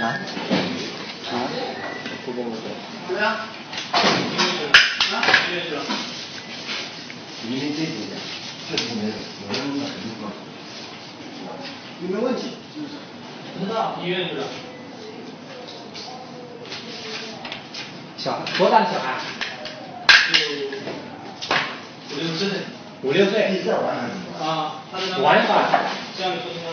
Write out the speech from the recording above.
啊？啊？不不不不。对啊。啊？几去了？因为这几年确实没有有人买，有没有问题？不知道，医院去了。小多大的小孩？五六岁。五六岁。你在玩什么？啊，玩耍。家里说什么？